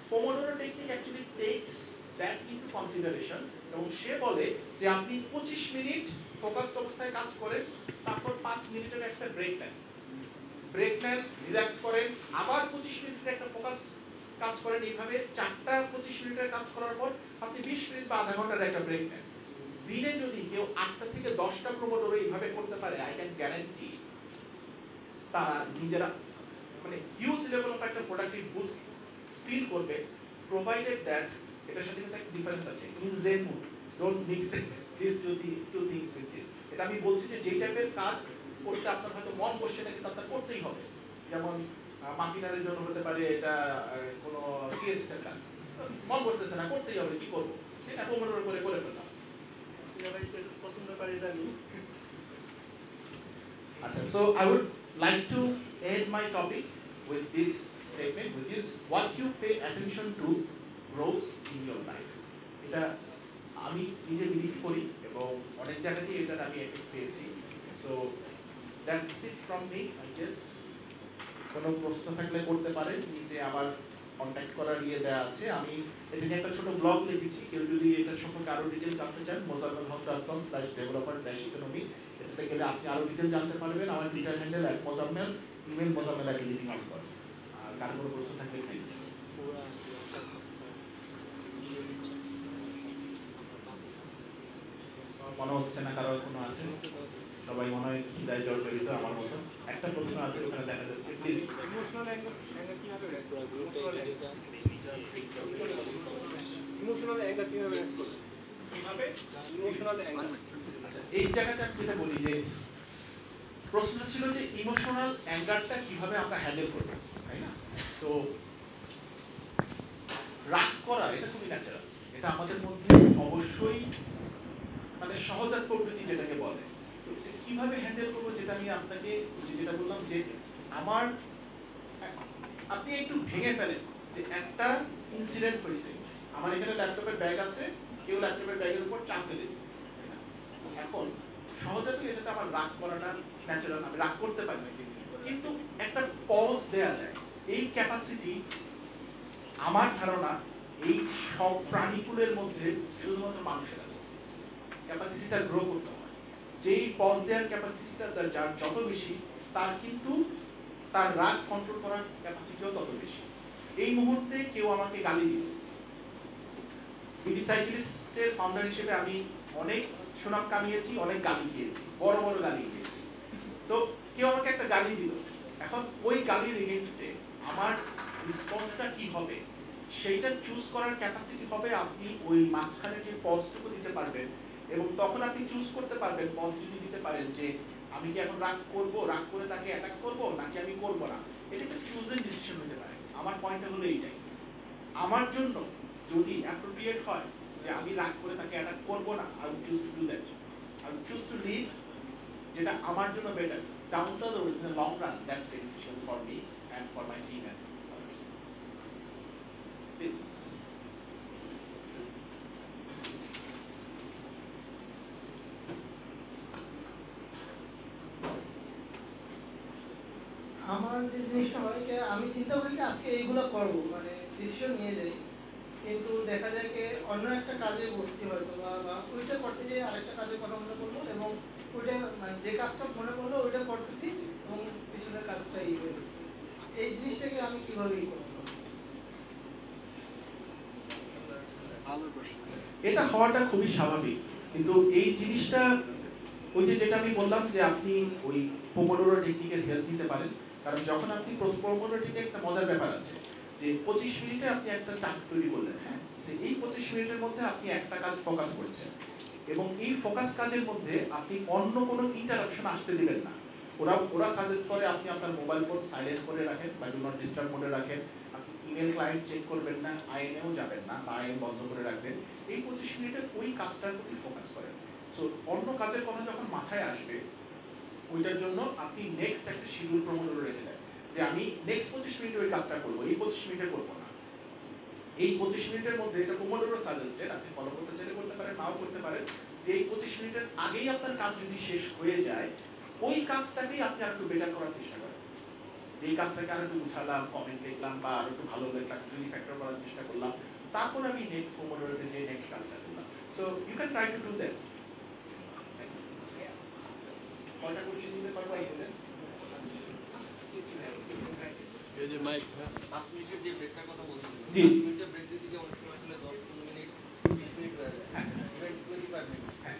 Pomodoro technique actually takes that into consideration এবং সে বলে যে আপনি পঁচিশ মিনিট ফোকাসড অবস্থায় কাজ করেন, তারপর পাঁচ মিনিটের একটা ব্রেক নেন। ব্রেক নেন রিল্যাক্স করেন, আবার পঁচিশ মিনিটের একটা ফোকাস কাজ করেন। এইভাবে চারটা পঁচিশ মিনিটের কাজ করার পর আপনি বিশ মিনিট বা আধা ঘণ্টার একটা ব্রেক নেন। দিনে যদি কেউ আটটা থেকে দশটা প্রমোটর এইভাবে করতে পারে আই ক্যান গ্যারান্টি তারা নিজেরা মানে হিউজ লেভেল অফ একটা প্রোডাক্টিভ বুস্ট ফিল করবে প্রোভাইডেড দ্যাট এটার সাথে কিন্তু একটা ডিফারেন্স আছে। In zen mood don't mix this to the two things with this এটা আমি বলছি যে যেই টাইপের কাজ করতে আপনার হয়তো মন বসছে না কিন্তু আপনার করতেই হবে। যেমন মাকিনারের জন্য হতে পারে এটা কোনো সিএসএস এর কাজ। মন বসতেছে না করতেই হবে কি করব? এটা পোমোডোর করে করে ফেললাম। পছন্দ পারি এটা আমি Achha, so I would like to end my topic with this statement, which is what you pay attention to grows in your life. এটা আমি নিজে বিলিভ করি এবং অনেক জায়গাতেই এটার আমি এফেক্ট পেয়েছি। So that's it from me I guess কোনো প্রশ্ন থাকলে করতে পারেন নিচে আমার কন্ট্যাক্ট করার ইয়ে দেওয়া আছে। আমি এটা নিয়ে একটা ছোট ব্লগ লিখেছি, কেউ যদি এটা সম্পর্কে আরও ডিটেল জানতে চান Mozammel Haque dot com slash developer dash economy এটাতে গেলে আপনি আরও ডিটেল জানতে পারবেন। আমার টুইটার হ্যান্ডেল এক মোজাম্মেল ইমেল মোজাম্মেল এক লিভিং আউট আর কার কোনো প্রশ্ন থাকলে প্লিজ মনে হচ্ছে না কারও কোনো আছে। সবাই মনে হয় খিদায় জল জড়িত আমার মতো। একটা প্রশ্ন আছে ওখানে দেখা যাচ্ছে প্লিজ ইমোশনাল অ্যাঙ্গার অ্যাঙ্গার কীভাবে রেস করা ইমোশনাল অ্যাঙ্গার কীভাবে রেস করবে ইমোশনাল অ্যাঙ্গার আচ্ছা, এই জায়গাটা আমি যেটা বলি যে প্রশ্ন ছিল যে ইমোশনাল অ্যাঙ্গারটা কীভাবে আমরা হ্যান্ডেল করব তাই না? তো রাগ করা, এটা খুবই ন্যাচারাল এটা আমাদের মধ্যে অবশ্যই মানে সহজাত প্রকৃতি যেটাকে বলে। কীভাবে হ্যান্ডেল করব যেটা আমি আপনাকে যেটা বললাম যে আমার, আপনি একটু ভেঙে ফেলেন যে একটা ইনসিডেন্ট হয়েছে। আমার এখানে ল্যাপটপের ব্যাগ আছে, কেউ ল্যাপটপের ব্যাগের উপর চাপ ফেলে দিচ্ছে? এখন সহজাতই এটাতে আমার রাগ করাটা ন্যাচারাল আমি রাগ করতে পারি না। কিন্তু একটা পজ দেয়া যায়। এই ক্যাপাসিটি আমার ধারণা এই সব প্রাণীকুলের মধ্যে শুধুমাত্র মানুষের আছে। ক্যাপাসিটিটা গ্রো করতে হয়। যেই পজ দেওয়ার ক্যাপাসিটিটা তার যার যত বেশি, তার কিন্তু তার রাগ কন্ট্রোল করার ক্যাপাসিটিও তত বেশি। এই মুহূর্তে কেউ আমাকে গালি দিল সাইক্লিস্টের ফাউন্ডার হিসেবে আমি অনেক সুনাম কামিয়েছি, অনেক গালি দিয়েছি। বড় বড় গালি দিয়েছি। তো কেউ আমাকে একটা গালি দিল। এখন ওই গালির এগেনস্টে আমার রেসপন্সটা কি হবে? সেইটা চুজ করার ক্যাপাসিটি হবে আপনি ওই মাঝখানে যে পজটুকু দিতে পারবেন এবং তখন আপনি চুজ করতে পারবেন পজ যদি দিতে পারেন যে, আমি কি এখন রাগ করব? রাগ করে তাকে অ্যাটাক করব? নাকি আমি করব না? এটা একটা চুজেন ডিসিশন হতে পারে। আমার পয়েন্টটা হলো এইটাই। আমার জন্য যদি অ্যাপ্রোপ্রিয়েট হয় যে, আমি রাগ করে তাকে অ্যাটাক করব না I choose to do that I choose to leave যেটা আমার জন্য better down in the long run that's beneficial for me and for my team and please আমার যে জিনিসটা হয় যে আমি চিন্তা করি যে আজকে এইগুলো করব মানে ডিসিশন নিয়ে যাই। কিন্তু দেখা যায় কি অন্য একটা কাজে বসছি হয়তো বা বা ওইটা করতে যেয়ে আরেকটা কাজের কথা মনে পড়ল এবং ওইটা মানে যে কাজটা মনে পড়ল ওইটা করতেছি এবং পিছনের কাজটা ই হয়ে এই জিনিসটাকে আমি কীভাবে ই করব? এটা হওয়াটা খুবই স্বাভাবিক কিন্তু এই জিনিসটা ওই যে যেটা আমি বললাম যে আপনি ওই পোমোডোরো টেকনিকের হেল্প নিতে পারেন। কারণ যখন আপনি টেকনিকে একটা মজার ব্যাপার আছে, যে পঁচিশ মিনিটে আপনি একটা চাপ তৈরি করলেন হ্যাঁ? যে এই পঁচিশ মিনিটের মধ্যে আপনি একটা কাজ ফোকাস করছেন এবং এই ফোকাস কাজের মধ্যে আপনি অন্য কোনো ইন্টারাপশন আসতে দিবেন না। ওরা ওরা সাজেস্ট করে আপনি আপনার মোবাইল ফোন সাইলেন্ট করে রাখেন বা ডু নট ডিস্টার্ব মোডে রাখেন। আপনি ইমেল ক্লায়েন্ট চেক করবেন না আইএনএও যাবেন না বা আইএন বন্ধ করে রাখবেন। এই পঁচিশ মিনিটে ওই কাজটার প্রতি ফোকাস করেন। সো অন্য কাজের কথা যখন মাথায় আসবে ওইটার জন্য আপনি নেক্সট একটা শিডিউল প্রমোটর রেখে দেন। যে আমি নেক্সট পঁচিশ মিনিটে ওই কাজটা করব, এই পঁচিশ মিনিটে করব না। এই পঁচিশ মিনিটের মধ্যে এটা প্রমোটরও সাজেস্টেড আপনি ফলো করতে চাইলে করতে পারেন, নাও করতে পারেন, যে এই পঁচিশ মিনিটের আগেই আপনার কাজ যদি শেষ হয়ে যায়, ওই কাজটাকেই আপনি আর একটু বেটার করার চেষ্টা করেন। এই কাজটাকে আর একটু গুছালাম কমেন্ট দেখলাম বা আর একটু ভালো একটা ফ্যাক্টর করার চেষ্টা করলাম, তারপর আমি নেক্সট প্রমোটরতে যে নেক্সট কাজটা করলাম। So you can try to do that কয়টা কোশ্চেন দিতে পারব এই বলেন এই যে মাইক পাঁচ মিনিটের যে ব্রেকটার কথা বলছিলেন জি। হয়ে যায়। হ্যাঁ। হ্যাঁ।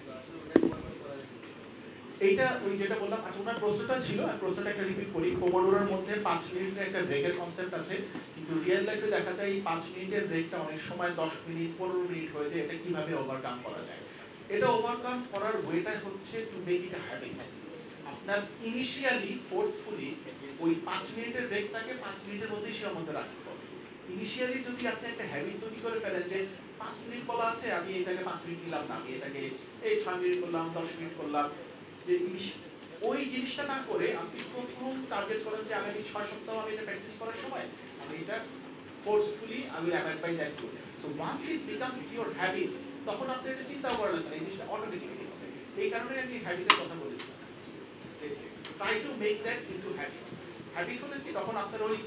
এইটা ওই যেটা বললাম আচ্ছা ওনার প্রশ্নটা ছিল আর প্রশ্নটা একটা রিপিট করি। পোমোডোরোর মধ্যে পাঁচ মিনিটের একটা ব্রেকের কনসেপ্ট আছে। কিন্তু রিয়েল লাইফে দেখা যায় এই পাঁচ মিনিটের ব্রেকটা অনেক সময় দশ মিনিট পনেরো মিনিট হয়ে যায়। এটা কীভাবে ওভারকাম করা যায়? এটা ওভারকাম করার ওয়েটা হচ্ছে টু মেক ইট হ্যাবিট আপনার ইনিশিয়ালি ফোর্সফুলি ওই পাঁচ মিনিটের ব্রেকটাকে পাঁচ মিনিটের মধ্যেই সীমার মধ্যে রাখতে হবে। ইনিশিয়ালি যদি আপনি একটা হ্যাবিট তৈরি করে ফেলেন যে পাঁচ মিনিট বলা আছে, আমি এটাকে পাঁচ মিনিট নিলাম না, আমি এটাকে এই ছয় মিনিট করলাম, দশ মিনিট করলাম, যে ওই জিনিসটা না করে আপনি প্রথম টার্গেট করেন যে আগামী ছয় সপ্তাহ আমি এটা প্র্যাকটিস করার সময়, আমি এটা ফোর্সফুলি আমি avoid by that to so once it becomes your habit তখন আপনি এটা চিন্তা করা লাগবে এই জিনিসটা অটোমেটিক্যালি এই কারণে আমি হ্যাবিটের কথা বলেছি। Try to make that into habit habit হলে কি? তখন আপনার ওই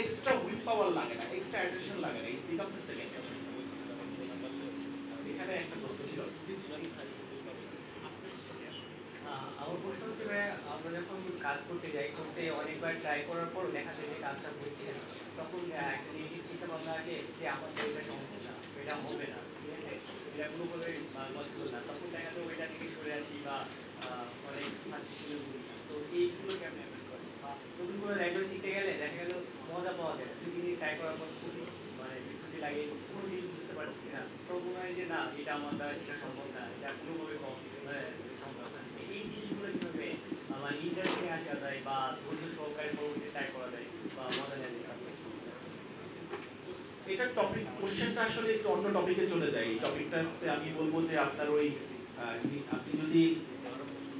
এক্সট্রা উইল পাওয়ার লাগে না এক্সট্রা অ্যাটেনশন লাগে না ইট বিকামস সেকেন্ড এখানে একটা প্রশ্ন ছিল। আমার প্রশ্ন হচ্ছে আমরা যখন কাজ করতে যাই, করতে অনেকবার ট্রাই করার পর দেখা যায় যে কাজটা হচ্ছে না। তখন নেগেটিভ চিন্তা ভাবনা আছে যে আমার এটা সম্ভব না, এটা হবে না, ঠিক আছে? এটা কোনোভাবে পসিবল না। তখন দেখা যায় ওইটা থেকে সরে আসি বা তো করে বা নতুন শিখতে গেলে দেখা মজা পাওয়া যায় কোনো জিনিস বুঝতে পারছি না হয় যে না এটা আমার দ্বারা সেটা সম্ভব কীভাবে আমার বা সহকারে ট্রাই করা বা মজা এটা টপিক কোশ্চেনটা আসলে একটু অন্য টপিকে চলে যায়। টপিকটাতে আমি বলব যে আপনার ওই আপনি যদি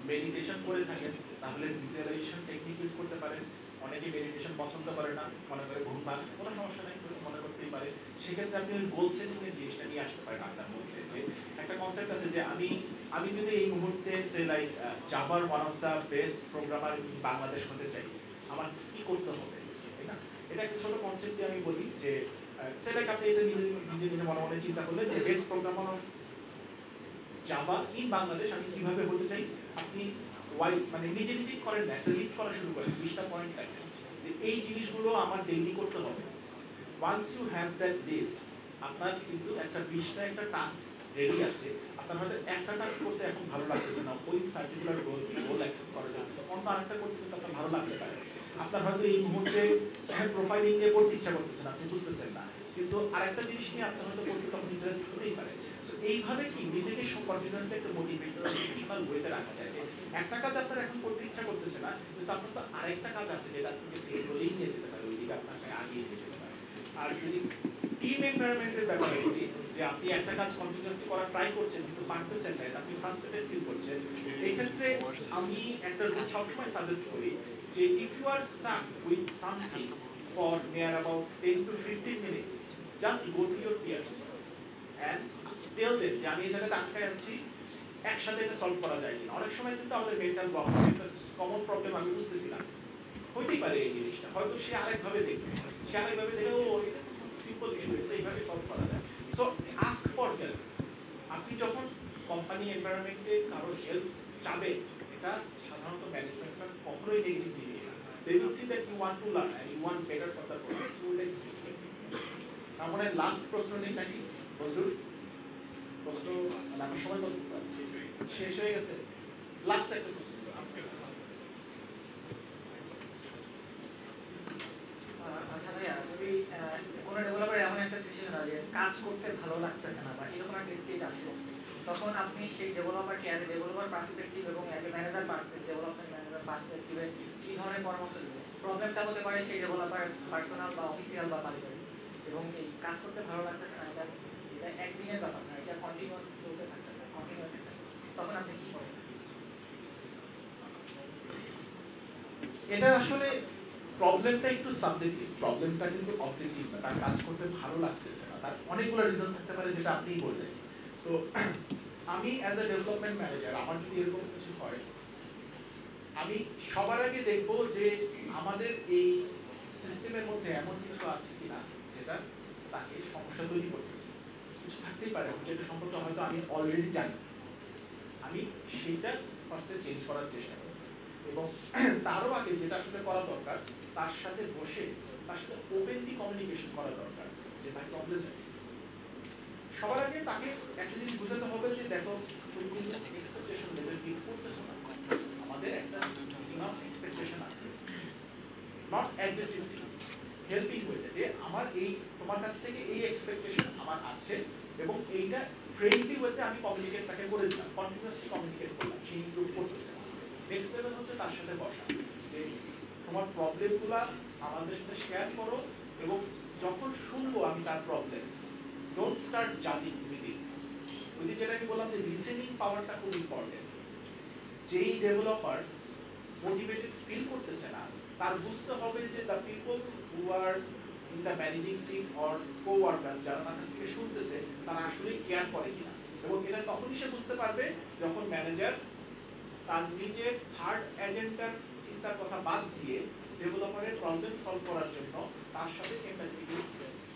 মেডিটেশন করে থাকেন, তাহলে ভিজুয়ালাইজেশন টেকনিক ইউজ করতে পারেন। অনেকে মেডিটেশন পছন্দ করে না, মনে করে ঘুম ভাগ কোনো সমস্যা নেই মনে করতেই পারে। সেক্ষেত্রে আপনি ওই গোল সেটিং এর জিনিসটা নিয়ে আসতে পারেন আপনার মধ্যে একটা কনসেপ্ট আছে যে আমি আমি যদি এই মুহূর্তে say like জাভার one of the best programmer Bangladesh হতে চাই, আমার কি করতে হবে? তাই না? এটা একটা ছোট কনসেপ্ট আমি বলি যে সে লাইক আপনি এটা নিজে নিজে নিজে মনে মনে চিন্তা করলেন যে best programmer Java in Bangladesh আমি কীভাবে হতে চাই? আপনি ওয়াই মানে নিজে নিজে করেন না, একটা লিস্ট করা শুরু করেন, বিশটা পয়েন্ট যে এই জিনিসগুলো আমার ডেইলি করতে হবে। Once you have that list আপনার কিন্তু একটা বিশটা একটা টাস্ক রেডি আছে। আপনার হয়তো একটা টাস্ক করতে এখন ভালো লাগতেছে না, ওই পার্টিকুলার গোল গোল অ্যাক্সেস জন্য। তো অন্য আরেকটা করতে কিন্তু আপনার ভালো লাগতে পারে। আপনার হয়তো এই মুহূর্তে প্রোফাইলিং নিয়ে করতে ইচ্ছা করতেছে না, আপনি বুঝতেছেন না। কিন্তু আরেকটা জিনিস নিয়ে আপনার হয়তো করতে তখন ইন্টারেস্ট হতেই পারে। এইভাবে কি নিজেকে কনফিডেন্সটা একটা মোটিভেশনাল ওয়েতে রাখা যায়? একটা কাজ আপনার এখন করতে ইচ্ছা করতেছে না, কিন্তু আপনার তো আরেকটা কাজ আছে যেটা আপনাকে সেই গোলেই নিয়ে যেতে পারে, ওই দিকে আপনাকে আগিয়ে নিয়ে যেতে পারে। আর যদি টিম এনভায়রনমেন্টের ব্যাপারে বলি, যে আপনি একটা কাজ কন্টিনিউয়াসলি করার ট্রাই করছেন, কিন্তু পারতেছেন না আপনি ফ্রাস্ট্রেটেড ফিল করছেন এই ক্ষেত্রে আমি একটা রুল সবসময় সাজেস্ট করি যে if you are stuck with something for near about ten to fifteen minutes just go to your peers tell them যে আমি এই জায়গাতে আছি একসাথে এটা সলভ করা যায় কিনা। অনেক সময় কিন্তু আমাদের মেন্টাল ব্লক কমন প্রবলেম আমি বুঝতেছিলাম। হইতেই পারে এই জিনিসটা। হয়তো সে আরেকভাবে দেখবে। সে আরেকভাবে দেখবে, ও সিম্পল ইস্যু এইভাবে সলভ করা যায়। সো আস্ক ফর হেল্প আপনি যখন কোম্পানি এনভায়রনমেন্টে কারও হেল্প চাবে, এটা সাধারণত ম্যানেজমেন্টটা কখনোই নেগেটিভ না। They will see that you want to learn and you want better for the process you will তার মানে লাস্ট প্রশ্ন নেই নাকি বজরুল মানে আচ্ছা তখন আপনি সেই ডেভেলপারকে ডেভেলপার পার্সপেক্টিভ এবং ম্যানেজার পার্সপেক্টিভ ডেভেলপমেন্ট ম্যানেজার পার্সপেক্টিভে কি ধরনের পরামর্শ দেবে? প্রবলেমটা হতে পারে সেই ডেভেলপার পার্সোনাল বা অফিসিয়াল বা এবং এই কাজ করতে ভালো লাগতেছে না, এটা একদিনের ব্যাপার এটা কন্টিনিউয়াস চলতে কন্টিনিউয়াস তখন আপনি কি করেন? এটা আসলে প্রবলেমটা একটু সাবজেক্টিভ প্রবলেমটা কিন্তু অবজেক্টিভ না, তার কাজ করতে ভালো লাগতেছে না। তার অনেকগুলো রিজন থাকতে পারে যেটা আপনিই বললেন। তো আমি অ্যাজ এ ডেভেলপমেন্ট ম্যানেজার আমার যদি এরকম কিছু হয়, আমি সবার আগে দেখব যে আমাদের এই সিস্টেমের মধ্যে এমন কিছু আছে কিনা যেটা তাকে সমস্যা তৈরি করতেছে কিছু থাকতেই পারে যেটা সম্পর্কে হয়তো আমি অলরেডি জানি। আমি সেটা ফার্স্টে চেঞ্জ করার চেষ্টা করি এবং তারও আগে যেটা আসলে করা দরকার, তার সাথে বসে, তার সাথে ওপেনলি কমিউনিকেশন করা দরকার, যে ভাই প্রবলেম সবার আগে তাকে একটা জিনিস বোঝাতে হবে যে, দেখো, তুমি কিন্তু এক্সপেকটেশন লেভেল মিট করতেছো না। আমাদের একটা মিনিমাম এক্সপেকটেশন আছে। নট অ্যাগ্রেসিভলি হেল্পিং ওয়েতে যে আমার এই, তোমার কাছ থেকে এই এক্সপেকটেশন আমার আছে। এবং এইটা ফ্রেন্ডলি ওয়েতে আমি কমিউনিকেট তাকে করে দিলাম কন্টিনিউয়াসলি কমিউনিকেট করলাম, সে ইমপ্রুভ করতেছে। নেক্সট লেভেল হচ্ছে তার সাথে বসা, যে তোমার প্রবলেমগুলো আমাদের সাথে শেয়ার করো এবং যখন শুনব আমি তার প্রবলেম ডোন্ট স্টার্ট জাজিং উইদিন ওই যেটা আমি বললাম যে লিসেনিং পাওয়ারটা খুব ইম্পর্টেন্ট যেই ডেভেলপার মোটিভেটেড ফিল করতেছে না, তার বুঝতে হবে যে the people who are the managing seat or coworkers যারা তার থেকে শুনতেছে, তারা আসলে কেয়ার করে কিনা। এবং এটা তখনই সে বুঝতে পারবে যখন ম্যানেজার তার নিজের হার্ড এজেন্ডার চিন্তার কথা বাদ দিয়ে ডেভেলপারের প্রবলেম সলভ করার জন্য তার সাথে এমপ্যাথিক্যালি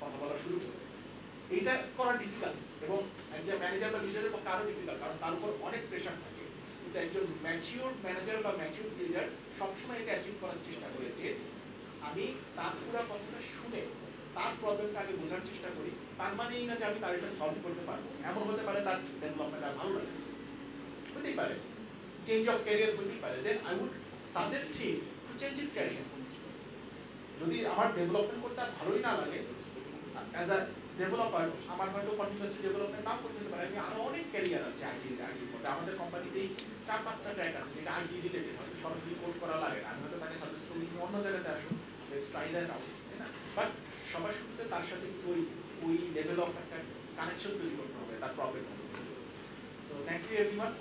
কথা বলা শুরু করবে এইটা করা ডিফিকাল্ট এবং একজন ম্যানেজার বা লিডারের পক্ষে আরও ডিফিকাল্ট কারণ তার উপর অনেক প্রেশার থাকে। কিন্তু একজন ম্যাচিওর ম্যানেজার বা ম্যাচিওর লিডার সবসময় এটা অ্যাচিভ করার চেষ্টা করে যে আমি তার পুরো কথাটা শুনে, তার প্রবলেমটা আগে বোঝার চেষ্টা করি। তার মানে এই না যে আমি তার এটা সলভ করতে পারব। এমন হতে পারে তার ডেভেলপমেন্ট আর ভালো লাগে হতেই পারে। চেঞ্জ অফ ক্যারিয়ার হতেই পারে। Then I would suggest him to change his career যদি আমার ডেভেলপমেন্ট করতে আর ভালোই না লাগে অ্যাজ আ ডেভেলপার আমার হয়তো কন্টিনিউয়াসলি ডেভেলপমেন্ট নাও করতে পারে। আমি আরও অনেক ক্যারিয়ার আছে আইটি আইটির মধ্যে। আমাদের কোম্পানিতেই চার পাঁচটা ট্র্যাক আছে। যেটা আইটি রিলেটেড হয়তো সরাসরি কোর্স করা লাগে না। আমি হয়তো তাকে সাজেস্ট করি অন্য জায়গাতে আসুন লেটস ট্রাই তাই না? বাট সবার শুরুতে তার সাথে ওই ওই লেভেল অফ একটা কানেকশন তৈরি করতে হবে, তার profit so thank you everyone